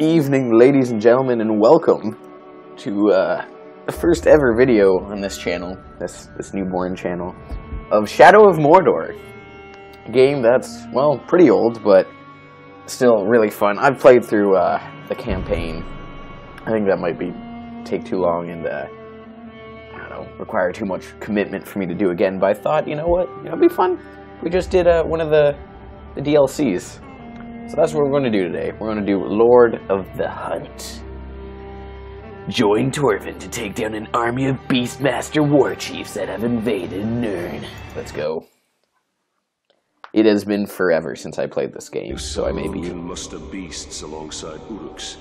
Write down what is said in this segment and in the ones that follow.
evening, ladies and gentlemen, and welcome to uh, the first ever video on this channel, this this newborn channel, of Shadow of Mordor. A game that's well pretty old, but still really fun. I've played through uh, the campaign. I think that might be take too long and uh, I don't know require too much commitment for me to do again. But I thought, you know what, it'd be fun. We just did uh, one of the the DLCs. So that's what we're going to do today. We're going to do Lord of the Hunt. Join Torvin to take down an army of Beastmaster war chiefs that have invaded Nurn. Let's go. It has been forever since I played this game, If so I may be. can muster beasts alongside Uruks,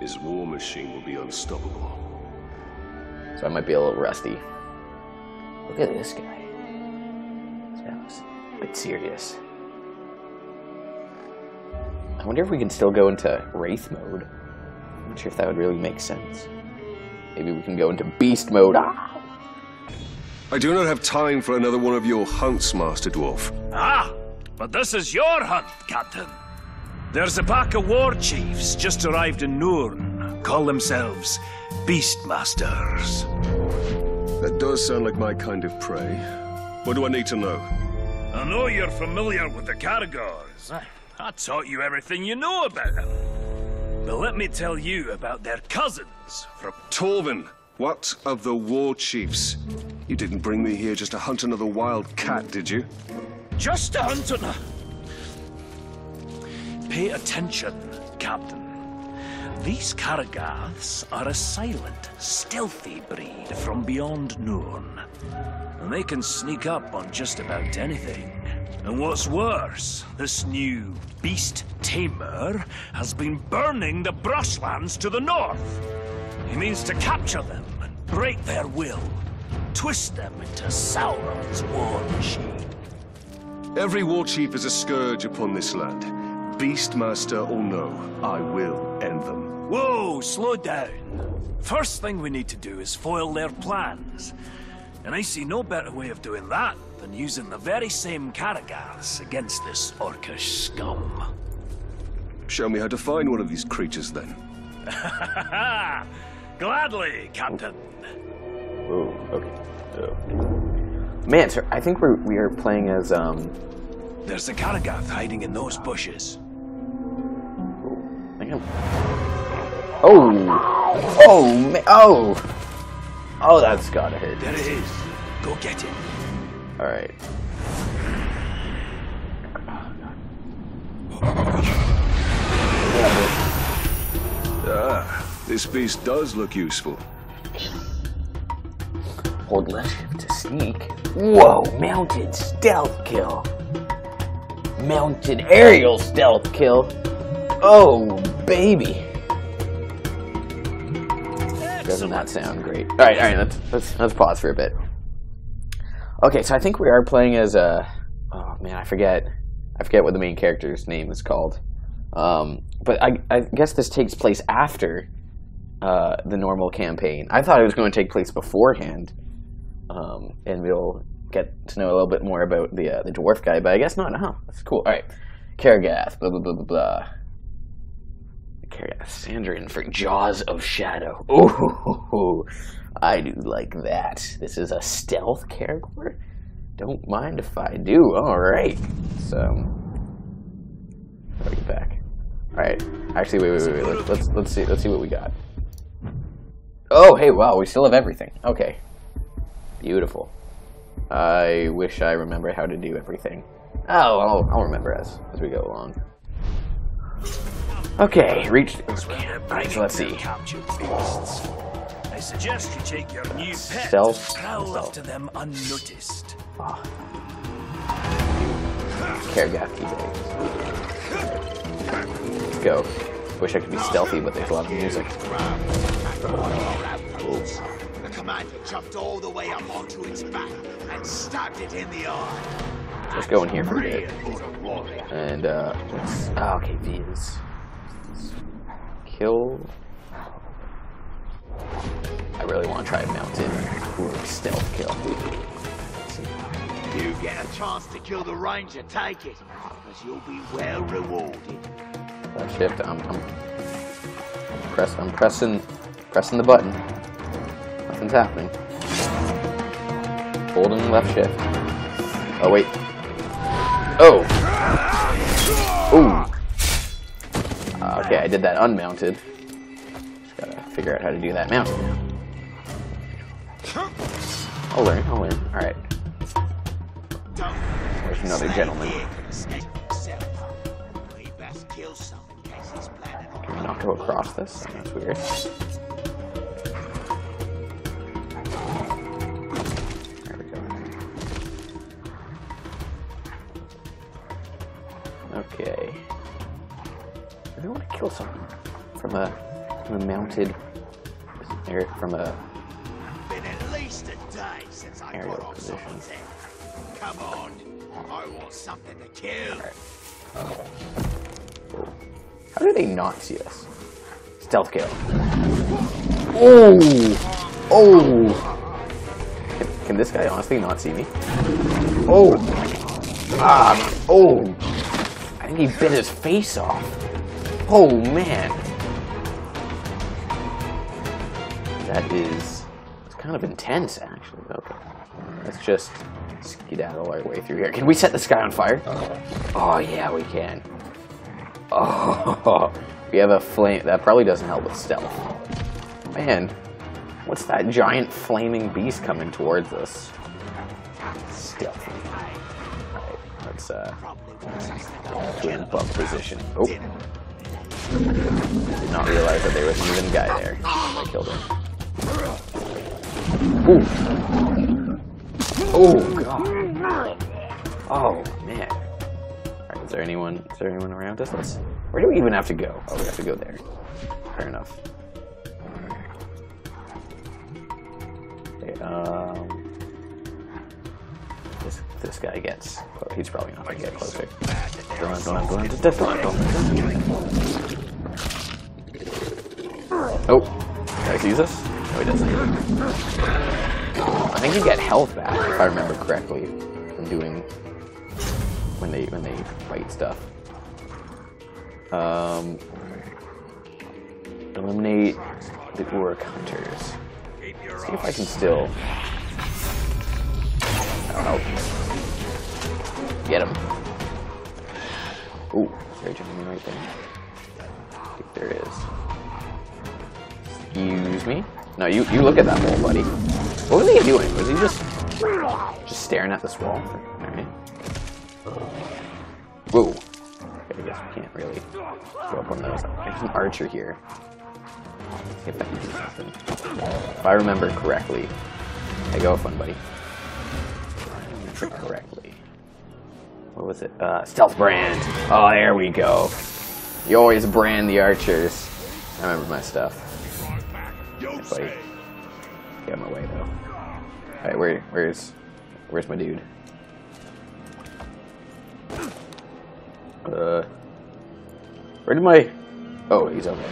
his war machine will be unstoppable. So I might be a little rusty. Look at this guy. Sounds a bit serious. I wonder if we can still go into Wraith mode. I'm not sure if that would really make sense. Maybe we can go into Beast mode. Ah! I do not have time for another one of your hunts, Master Dwarf. Ah, but this is your hunt, Captain. There's a pack of war chiefs just arrived in Nurn. Call themselves Beastmasters. That does sound like my kind of prey. What do I need to know? I know you're familiar with the Caragors. I- taught you everything you know about them. But let me tell you about their cousins from Torvin, what of the war chiefs? You didn't bring me here just to hunt another wild cat, did you? just to hunt hunter. Pay attention, Captain. These Karagaths are a silent, stealthy breed from beyond Nurn. And they can sneak up on just about anything. And what's worse, this new beast tamer has been burning the brushlands to the north. He means to capture them and break their will, twist them into Sauron's war machine. Every war chief is a scourge upon this land. Beastmaster or no, I will end them. Whoa, slow down. First thing we need to do is foil their plans. And I see no better way of doing that than using the very same Karagars against this orcish scum. Show me how to find one of these creatures then. Gladly, Captain. Oh, okay. Oh. Man, sir, I think we're we are playing as um. There's a Karagath hiding in those bushes. I think I'm- Oh, oh, ma- oh, oh, that's gotta hurt. There it is. Go get it. All right. Ah, this beast does look useful. Hold left shift to sneak. Whoa, mounted stealth kill. Mounted aerial stealth kill. Oh, baby. Doesn't that sound great? All right, all right. Let's let's let's pause for a bit. Okay, so I think we are playing as a. Oh man, I forget. I forget what the main character's name is called. Um, but I, I guess this takes place after uh, the normal campaign. I thought it was going to take place beforehand, um, and we'll get to know a little bit more about the uh, the dwarf guy. But I guess not. Huh? That's cool. All right, Karagath. Blah blah blah blah blah. Karagath, Sindarin for Jaws of Shadow. Ooh, I do like that. This is a stealth character. Don't mind if I do. All right. So, how do I get back? All right. Actually, wait, wait, wait, wait. Let's, let's see let's see what we got. Oh, hey, wow, we still have everything. Okay. Beautiful. I wish I remember how to do everything. Oh, I'll, I'll remember as as we go along. Okay. Alright, so let's see. Captured. I suggest you take your new pet Stealth. and prowl up to them unnoticed. Karagath key Let's go. Wish I could be stealthy, but there's a lot of music. The commander jumped all the way up onto its back and stabbed it in the eye. Let's go in here for a bit. For a warrior. And, uh, oh, okay, views. Kill. I really want to try mounted stealth kill. You get a chance to kill the ranger, take it, because you'll be well rewarded. Left shift, I'm, I'm press. I'm pressing, pressing the button. Nothing's happening. Holding left shift. Oh wait. Oh. Ooh. Uh, okay, I did that unmounted. Just gotta figure out how to do that mounted. I'll learn. I'll learn. All right. There's another gentleman. Can we not go across this? That's weird. There we go. Okay. I really want to kill someone from a from a mounted or from a position. someone's. Come on, I want something to kill. How do they not see us? Stealth kill. Oh! Oh! Can, can this guy honestly not see me? Oh! Ah! Oh! I think he bit his face off. Oh man! That is. It's kind of intense, actually. Okay. Let's just skedaddle our way through here. Can we set this guy on fire? Oh, yeah, we can. Oh, we have a flame. That probably doesn't help with stealth. Man, what's that giant flaming beast coming towards us? Stealthy. Alright, let's uh, jump up position. Oh. Did not realize that there was an even guy there. I killed him. Ooh. Oh, God. Oh, man. Alright, is there anyone is there anyone around us? Let's where do we even have to go? Oh we have to go there. Fair enough. Okay, um this this guy gets oh, he's probably not gonna get closer. Go on, go on, go on, go on, go on. Oh, guy sees us? No he doesn't. I think you get health back if I remember correctly from doing when they when they fight stuff. Um, eliminate the Uruk hunters. See if I can still. I don't know. Get him. Ooh, is there a gentleman right there? I think there is. Excuse me. No, you you look at that wall, buddy. What was he doing? Was he just just staring at this wall? Alright. Whoa. Okay, I guess we can't really go up on those. There's an archer here. If. If I remember correctly. Hey, go fun, buddy. Correctly. What was it? Uh, stealth brand. Oh, there we go. You always brand the archers. I remember my stuff. Hey, buddy. Get my way though. Alright, where, where's, where's my dude? Uh, where did my? Oh, he's over there.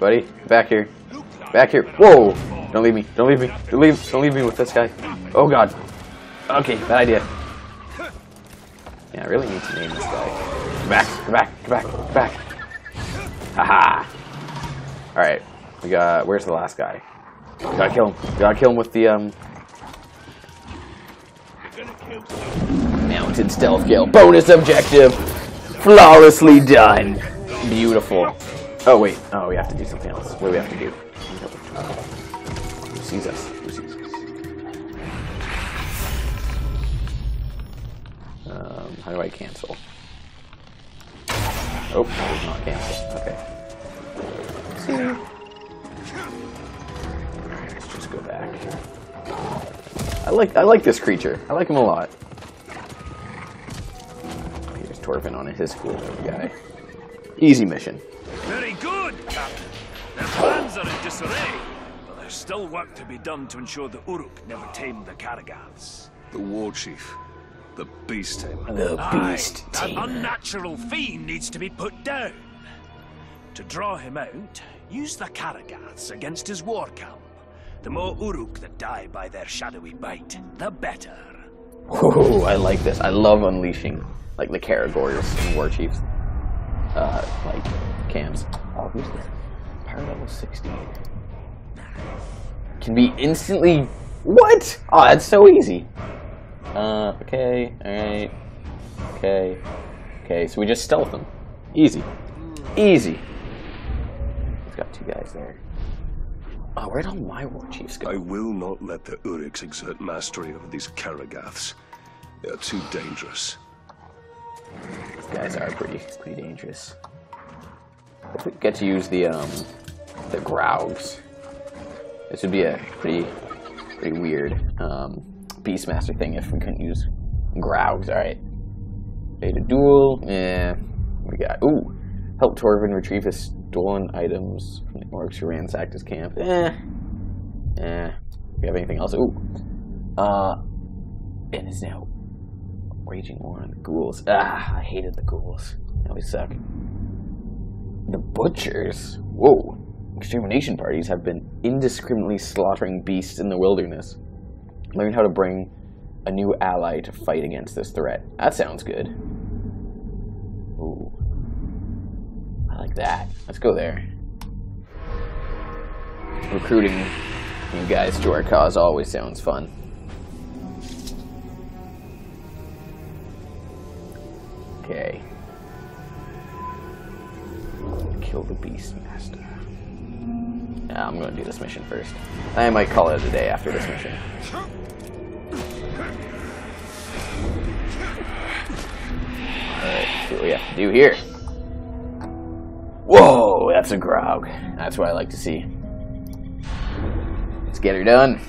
Buddy, back here, back here. Whoa! Don't leave me! Don't leave me! Don't leave! Don't leave me with this guy. Oh God. Okay, bad idea. Yeah, I really need to name this guy. Come back! Come back! Come back! Come back! Haha! All right, we got. Where's the last guy? We gotta kill him. We gotta kill him with the um. Mounted stealth kill. Bonus objective. Flawlessly done. Beautiful. Oh wait. Oh, we have to do something else. What do we have to do? Who sees us? Who sees us? Um, how do I cancel? Oh, not cancel. Okay. Let's just go back. I like I like this creature. I like him a lot. Here's Torvin on his cool guy. Easy mission. Very good, Captain. Their plans are in disarray, but there's still work to be done to ensure the Uruk never tame the Karagaths. The war chief. The beast tamer. The Aye, beast that unnatural fiend needs to be put down. To draw him out, use the Karagaths against his war camp. The more Uruk that die by their shadowy bite, the better. Ooh, I like this. I love unleashing like the Caragors and war chiefs. uh, like camps. Oh, who's this? Power level 60. Can be instantly. What? Oh, that's so easy. Uh, okay, alright. Okay. Okay, so we just stealth them. Easy. Easy. He's got two guys there. Oh, where'd all my war chiefs go? I will not let the Uruks exert mastery over these Karagaths. They are too dangerous. These guys are pretty pretty dangerous. If we get to use the um the Graugs, this would be a pretty pretty weird um, Beastmaster thing if we couldn't use Graugs. All right, beta duel. Yeah, we got ooh. Help Torvin retrieve his stolen items from the orcs who ransacked his camp. Eh, eh. We have anything else? Ooh, uh, and is now raging war on the ghouls. Ah, I hated the ghouls. Now we suck. The butchers. Whoa. Extermination parties have been indiscriminately slaughtering beasts in the wilderness. Learn how to bring a new ally to fight against this threat. That sounds good. I like that. Let's go there. Recruiting you guys to our cause always sounds fun. Okay. Kill the Beastmaster. Yeah, I'm gonna do this mission first. I might call it a day after this mission. Alright, see what we have to do here. Whoa, that's a Graug. That's what I like to see. Let's get her done.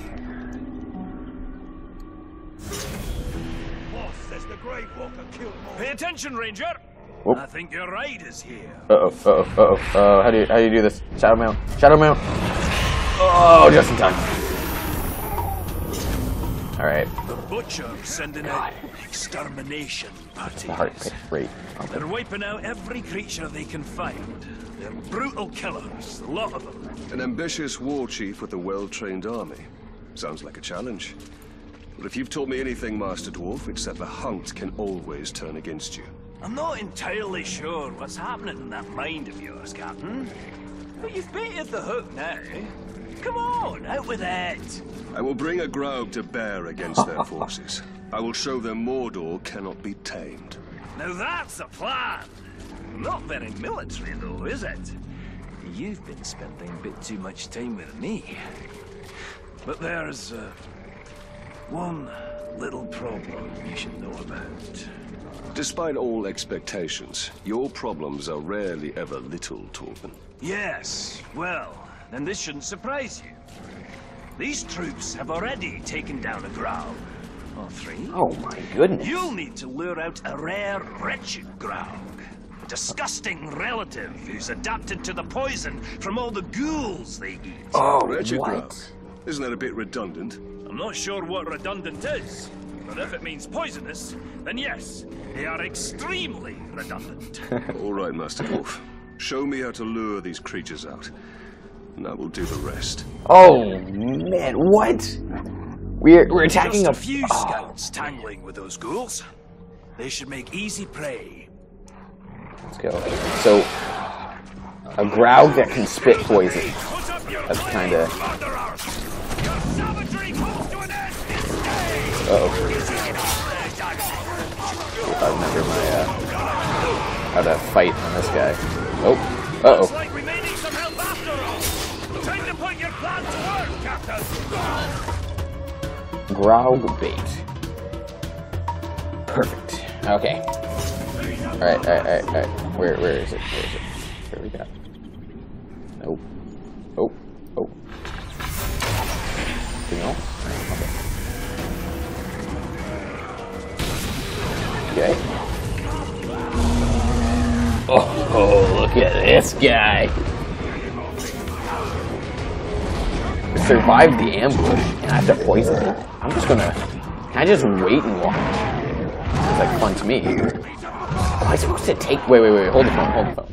Pay attention, Ranger. Whoop. I think your ride is here. Uh oh, uh oh, uh oh. Uh, how do you how do you do this? Shadow mount. Shadow mount. Oh, just in time. All right. The Butcher's sending out extermination parties. The heart pick rate. Okay. They're wiping out every creature they can find. They're brutal killers, a lot of them. An ambitious war chief with a well-trained army. Sounds like a challenge. But if you've taught me anything, Master Dwarf, it's that the hunt can always turn against you. I'm not entirely sure what's happening in that mind of yours, Captain. But you've baited the hook now. Come on, out with it. I will bring a Graug to bear against their forces. I will show them Mordor cannot be tamed. Now that's a plan. Not very military, though, is it? You've been spending a bit too much time with me. But there's uh, one little problem you should know about. Despite all expectations, your problems are rarely ever little, Torvin. Yes, well, then this shouldn't surprise you. These troops have already taken down a Graug. Or three. Oh my goodness. You'll need to lure out a rare, wretched Graug. Disgusting relative who's adapted to the poison from all the ghouls they eat. Oh, Wretched what? Graug. Isn't that a bit redundant? I'm not sure what redundant is, but if it means poisonous, then yes, they are extremely redundant. All right, Master Wolf. Show me how to lure these creatures out, and I will do the rest. Oh man, what? We're we're attacking Just a a few oh, scouts tangling with those ghouls. They should make easy prey. Let's go. So a Graug that can spit poison. Put up your That's kinda- murderers! Your savagery comes to an end this day! Uh oh. I remember my uh, how to fight on this guy. Oh, uh oh. Graug bait. Perfect. Okay. All right, all right, all right, all right. Where where is it? Where is it? Where we got? Nope. Oh, oh. Anything else? Okay. Okay. Oh, oh, look at this guy. Survived the ambush and I have to poison it. I'm just gonna. Can I just wait and watch? It's like fun to me. Am I supposed to take? Wait, wait, wait. Hold the phone. Hold the phone.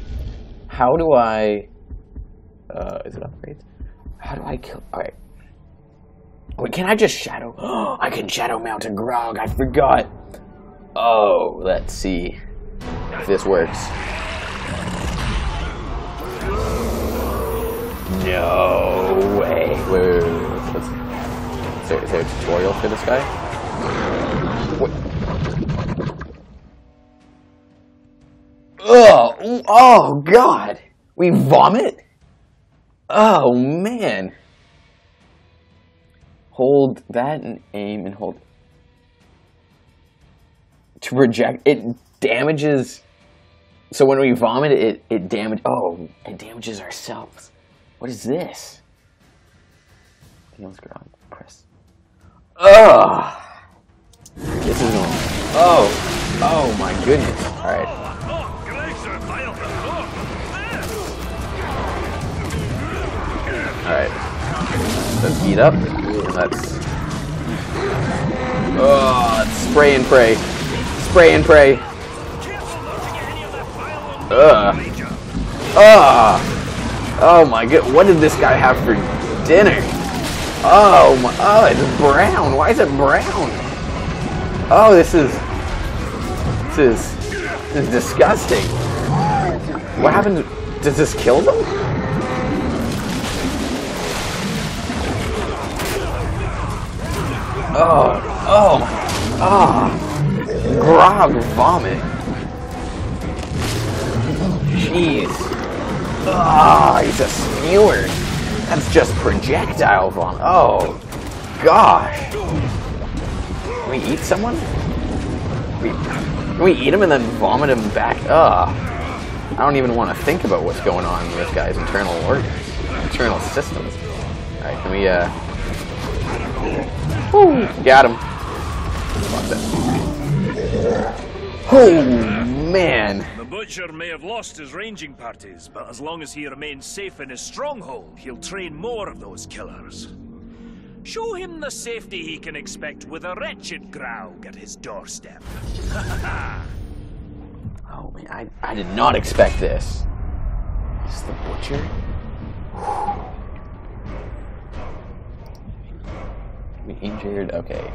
How do I? Uh, is it upgrades? How do I kill? All right. Wait, can I just shadow? I can shadow mount a Graug. I forgot. Oh, let's see if this works. No way. Wait, wait, wait. wait. Let's, is, there, is there a tutorial for this guy? What? Oh, oh, God. We vomit? Oh, man. Hold that and aim and hold. To reject, it damages. So when we vomit, it it damage. Oh, it damages ourselves. What is this? Heals ground. Press. Ugh. This is going. Oh, oh my goodness. All right. All right. Let's heat up. Let's. Oh, let's spray and pray. Spray and pray. Ugh. Ah. Oh my god. What did this guy have for dinner? Oh my. Oh, it's brown. Why is it brown? Oh, this is. This is. This is disgusting. What happened? Does this kill them? Oh, oh, oh. Graug vomit. Jeez. Ah, oh, he's a spewer. That's just projectile vomit. Oh, gosh. Can we eat someone? We, can we eat him and then vomit him back? Ugh. I don't even want to think about what's going on with this guy's internal organs, internal systems. Alright, can we, uh... Woo, got him. Oh, man. Butcher may have lost his ranging parties, but as long as he remains safe in his stronghold, he'll train more of those killers. Show him the safety he can expect with a wretched Graug at his doorstep. oh, man, I, I did not expect this. Is the Butcher? We Injured, okay.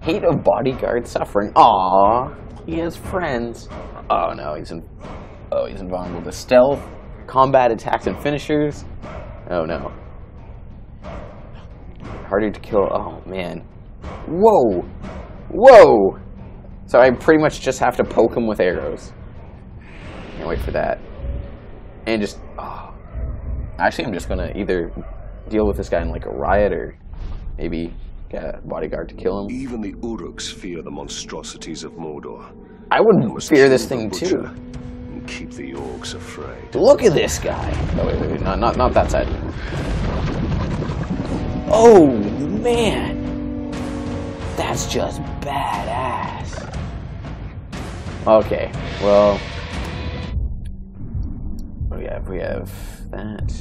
Hate of bodyguard suffering. Aww, he has friends. Oh no, he's in. Oh, he's invulnerable to stealth, combat attacks and finishers. Oh no. Harder to kill. Oh man. Whoa, whoa. So I pretty much just have to poke him with arrows. Can't wait for that. And just. Oh. Actually, I'm just gonna either deal with this guy in like a riot or maybe get a bodyguard to kill him. Even the Uruks fear the monstrosities of Mordor. I wouldn't fear this thing too. And keep the orcs afraid. Look at this guy. Oh wait, wait, wait. not not not that side. Oh man, that's just badass. Okay, well, we have we have that.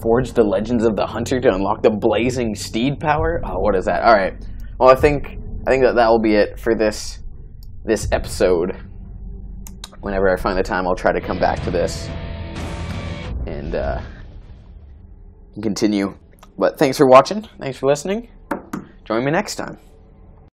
Forge the legends of the hunter to unlock the blazing steed power. Oh, what is that? All right. Well, I think I think that that will be it for this this episode. Whenever I find the time, I'll try to come back to this and uh, continue. But thanks for watching. Thanks for listening. Join me next time.